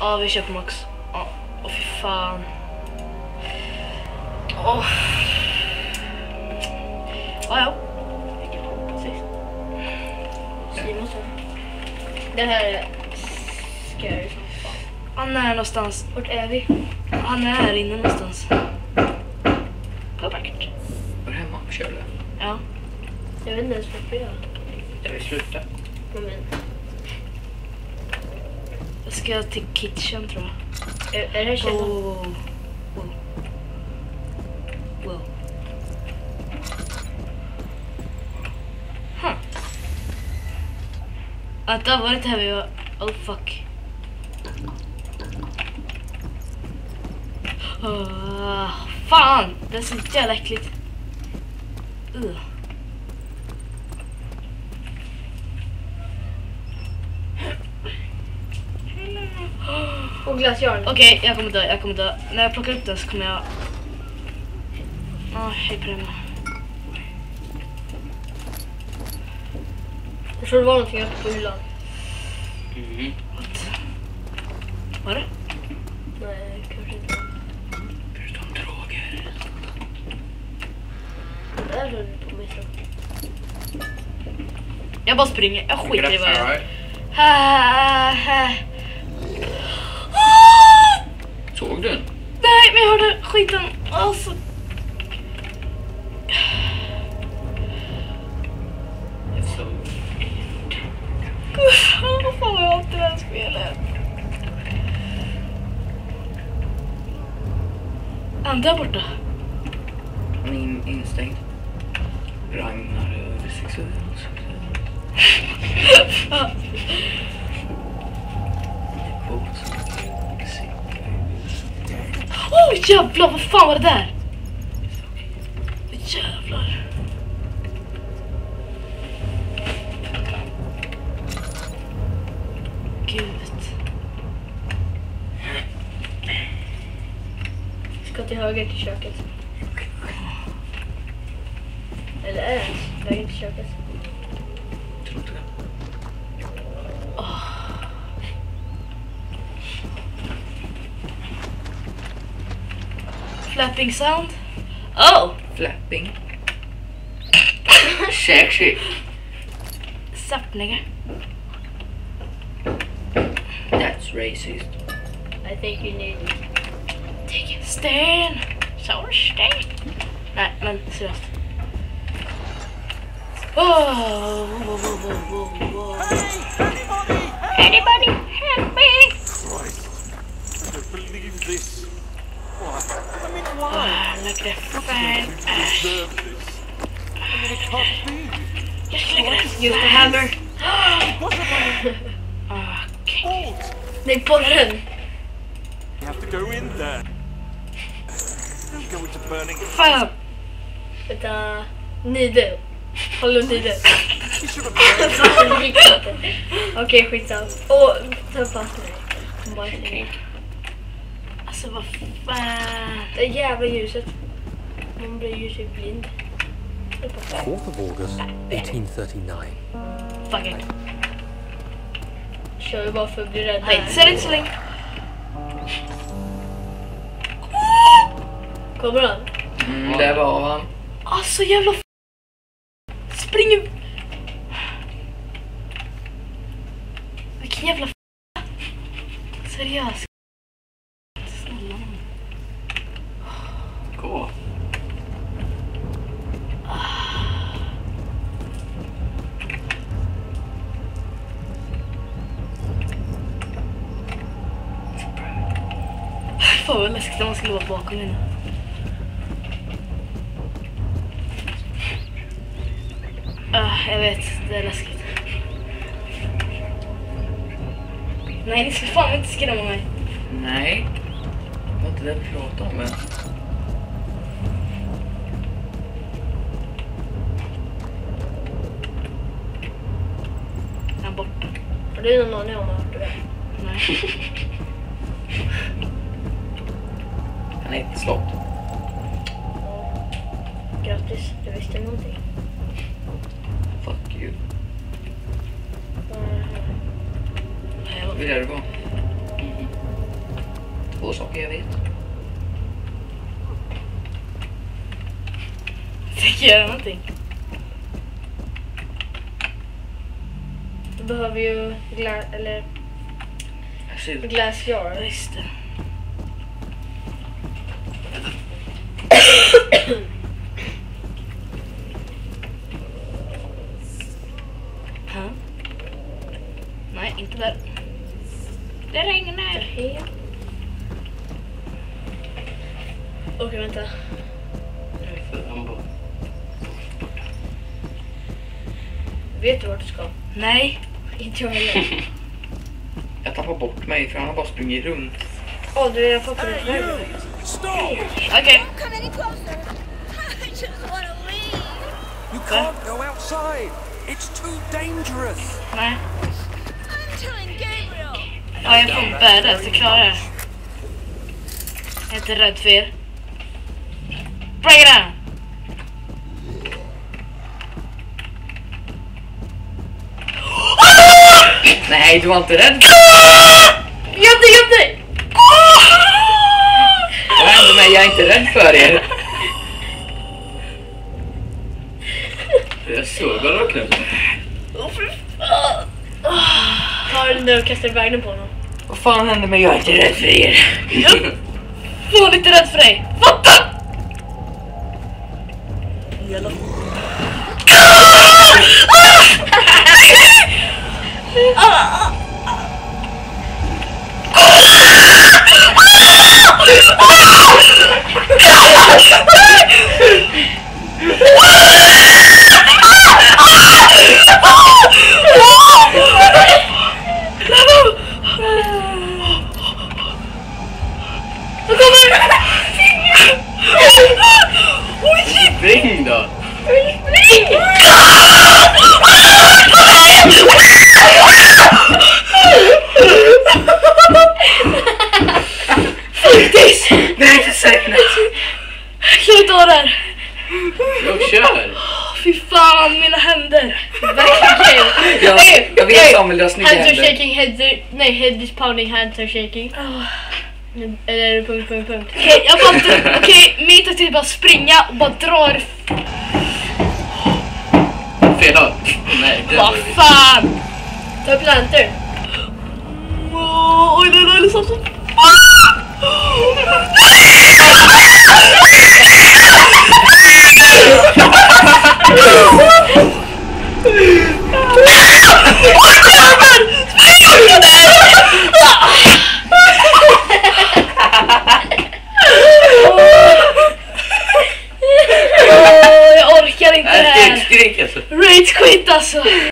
Ja, vi på Max. Ja, åh fy fan. Åh. Ja, ja. Sa. Det här är scary som fan. Han är någonstans. Vart är vi? Han är här inne någonstans. Perfekt. Var det hemma? Kör det. Ja. Jag vet inte ens vart vi är. Jag vill sluta. Men, ska till kitchen tror jag. är, är det här källaren? Oh. Wow. Wow. Huh. Var det inte här vi var? Oh fuck. Ah, fan! Det är så jävla äckligt. Uh. Och glaciären. Okej, jag kommer dö, jag kommer dö. När jag plockar upp den så kommer jag... Ah, hej Prema. Jag tror det var någonting uppe på hyllan. Mm. What? Var det? Nej, kanske inte. Förutom droger. Där höll du på mig så. Jag bara springer, jag skiter i vad jag gör. Såg du den? Nej, men jag hörde skiten. Alltså. Vad fan vad jag hatar det här spelet. Han där borta. Han är in, instängd. Ragnar är översexuell. Ja. Oh jävlar, vad fan var det där? Jävlar. Gud. Ska till höger till köket. Eller är det vägen till köket? Tror inte det. Flapping sound. Oh, Flapping. Sexy. Sappningar. That's racist. I think you need... To take a stand. Sour stand. Nej, men seriöst. Oh, whoa, whoa, whoa, whoa, whoa. Anybody help why? Ah, look at the fan. Ah, Deserve this. I mean, it can't be. just look at this. Use the hammer. What have Ah, I okay. fault? Nej, bollen! You have to go in there. Don't go into burning. Fan. Vänta... Nide. Håller du nide? You should have Det gick inte. Okej, skitsamma. Åh, ta fast mig. Alltså vad fan. Det jävla ljuset. Man blir ju typ blind. 4th of August, 1839. Fuck it. Kör ju bara för att bli rädd. Nej, ser inte så länge. Kommer han? Mm, där var han. Alltså jävla f- Springer. Vilken jävla f- Seriöst. Gå. Fan vad läskigt om man skulle vara bakom henne. Ah, jag vet, det är läskigt. Nej, ni ska fan inte skrämma mig. Nej. Det var inte det vi pratade om men. Han är borta. Har du någon aning om vart du är? Nej. Han är ett slott. Grattis, du visste någonting. Fuck you. Nej, är där du var. Mhm. Två saker jag vet. Fick jag göra någonting? Behöver vi ju gla eller glass jar. Just det. Nej, inte där. Det regnar. Okej, vänta. han bara, Vet du vart du ska? Nej, inte jag heller. jag tappar bort mig för han har bara sprungit runt. Åh, du har redan fått det Hey! Okej. Leave. You can't go outside. It's too dangerous. Nej. I'm telling Gabriel. Ja, jag får badass. Jag klarar det. Jag är inte rädd för er. Bring it on! Nej, du var inte rädd? Göm dig, göm dig! Vad hände mig? Jag är inte rädd för er. Jag såg du knäppte. Åh, fy fan. Ta den där och kasta iväg den på honom. Vad fan hände mig? Jag är inte rädd för er. Jag var lite rädd för dig. Fatta! Jävlar. Spring då! Nej, inte säkert. Kan du ta där? Jag kör. Fy fan, mina händer. Verkligen. Jag, Okej, jag vet. Samuel, jag har snygga Hands are händer. shaking, heads are... Nej, head is pounding, hands are shaking. Eller punkt, punkt, punkt. Okej, jag bara... dr- Okej, min taktik är bara springa och bara drar... Fel håll. Nej, det Vad fan! Ta upp lantern. Oj, nej, liksom så... Jag orkar